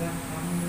Yeah.